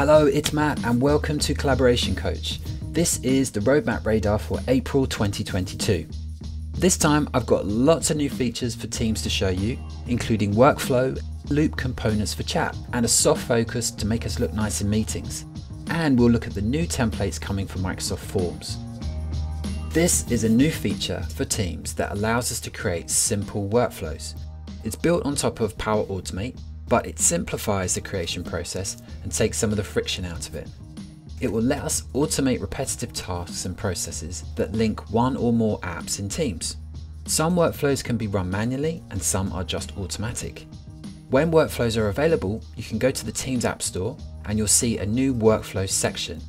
Hello, it's Matt and welcome to Collaboration Coach. This is the roadmap radar for April 2022. This time I've got lots of new features for Teams to show you, including workflow, loop components for chat, and a soft focus to make us look nice in meetings. And we'll look at the new templates coming from Microsoft Forms. This is a new feature for Teams that allows us to create simple workflows. It's built on top of Power Automate, but it simplifies the creation process and takes some of the friction out of it. It will let us automate repetitive tasks and processes that link one or more apps in Teams. Some workflows can be run manually and some are just automatic. When workflows are available, you can go to the Teams App Store and you'll see a new workflows section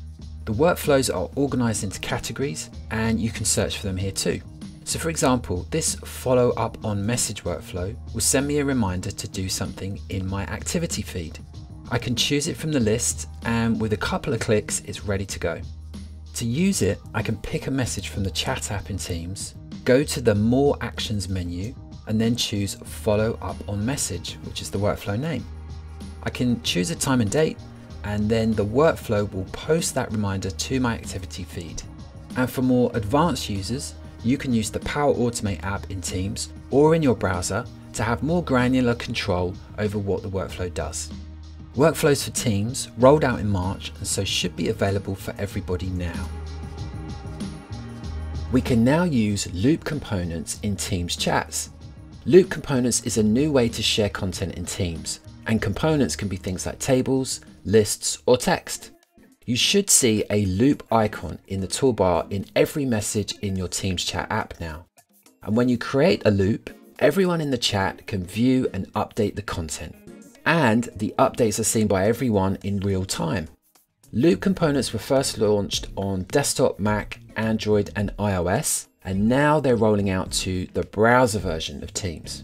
the workflows are organized into categories and you can search for them here too. So for example, this follow up on message workflow will send me a reminder to do something in my activity feed. I can choose it from the list and with a couple of clicks, it's ready to go. To use it, I can pick a message from the chat app in Teams, go to the More Actions menu, and then choose Follow Up on Message, which is the workflow name. I can choose a time and date and then the workflow will post that reminder to my activity feed. And for more advanced users, you can use the Power Automate app in Teams or in your browser to have more granular control over what the workflow does. Workflows for Teams rolled out in March and so should be available for everybody now. We can now use loop components in Teams chats. Loop components is a new way to share content in Teams, and components can be things like tables, lists, or text. You should see a loop icon in the toolbar in every message in your Teams chat app now. And when you create a loop, everyone in the chat can view and update the content. And the updates are seen by everyone in real time. Loop components were first launched on desktop, Mac, Android, and iOS, and now they're rolling out to the browser version of Teams.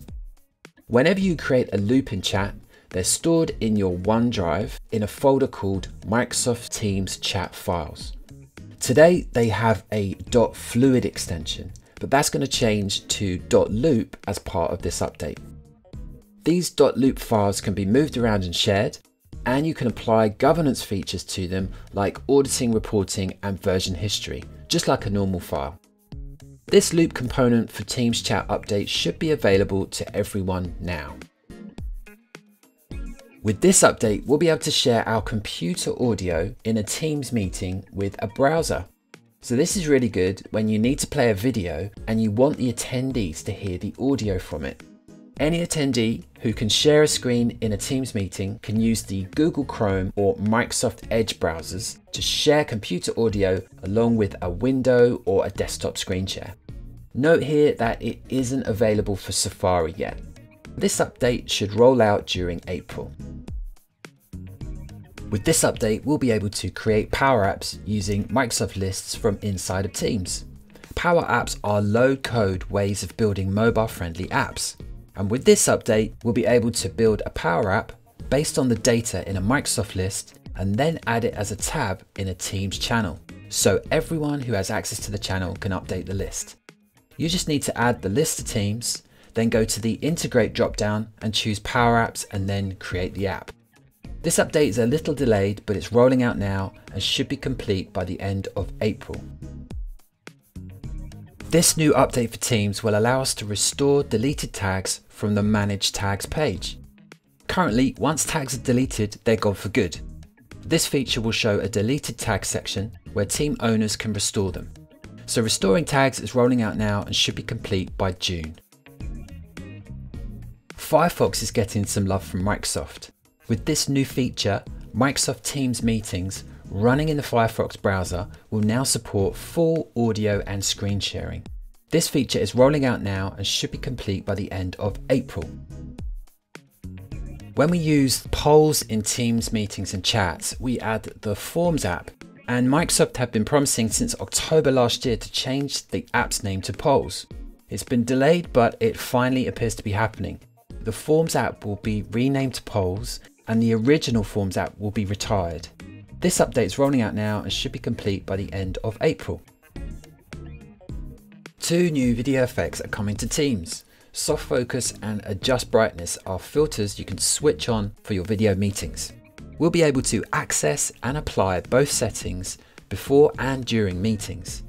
Whenever you create a loop in chat, they're stored in your OneDrive in a folder called Microsoft Teams chat files. Today they have a .fluid extension, but that's going to change to .loop as part of this update. These .loop files can be moved around and shared, and you can apply governance features to them like auditing, reporting, and version history, just like a normal file. This loop component for Teams chat update should be available to everyone now. With this update, we'll be able to share our computer audio in a Teams meeting with a browser. So this is really good when you need to play a video and you want the attendees to hear the audio from it. Any attendee who can share a screen in a Teams meeting can use the Google Chrome or Microsoft Edge browsers to share computer audio along with a window or a desktop screen share. Note here that it isn't available for Safari yet. This update should roll out during April. With this update, we'll be able to create Power Apps using Microsoft lists from inside of Teams. Power Apps are low code ways of building mobile friendly apps. And with this update, we'll be able to build a Power App based on the data in a Microsoft list and then add it as a tab in a Teams channel. So everyone who has access to the channel can update the list. You just need to add the list to Teams, then go to the Integrate dropdown and choose Power Apps and then create the app. This update is a little delayed, but it's rolling out now and should be complete by the end of April. This new update for Teams will allow us to restore deleted tags from the Manage Tags page. Currently, once tags are deleted, they're gone for good. This feature will show a deleted tag section where team owners can restore them. So restoring tags is rolling out now and should be complete by June. Firefox is getting some love from Microsoft. With this new feature, Microsoft Teams meetings running in the Firefox browser will now support full audio and screen sharing. This feature is rolling out now and should be complete by the end of April. When we use polls in Teams meetings and chats, we add the Forms app. And Microsoft have been promising since October last year to change the app's name to Polls. It's been delayed, but it finally appears to be happening. The Forms app will be renamed to Polls and the original Forms app will be retired. This update is rolling out now and should be complete by the end of April. Two new video effects are coming to Teams. Soft focus and adjust brightness are filters you can switch on for your video meetings. we'll be able to access and apply both settings before and during meetings.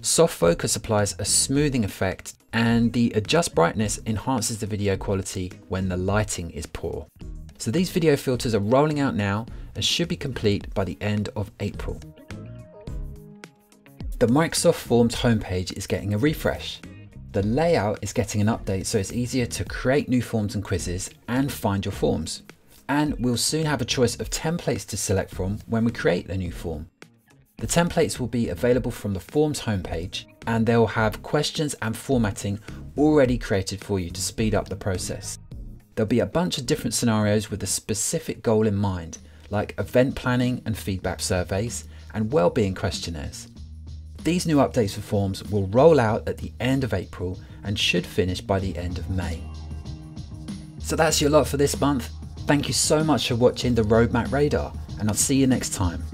Soft focus applies a smoothing effect and the adjust brightness enhances the video quality when the lighting is poor. So these video filters are rolling out now and should be complete by the end of April. The Microsoft Forms homepage is getting a refresh. The layout is getting an update so it's easier to create new forms and quizzes and find your forms. And we'll soon have a choice of templates to select from when we create a new form. The templates will be available from the Forms homepage and they'll have questions and formatting already created for you to speed up the process. There'll be a bunch of different scenarios with a specific goal in mind, like event planning and feedback surveys and well-being questionnaires. These new updates for forms will roll out at the end of April and should finish by the end of May. So that's your lot for this month. Thank you so much for watching the Roadmap Radar and I'll see you next time.